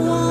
want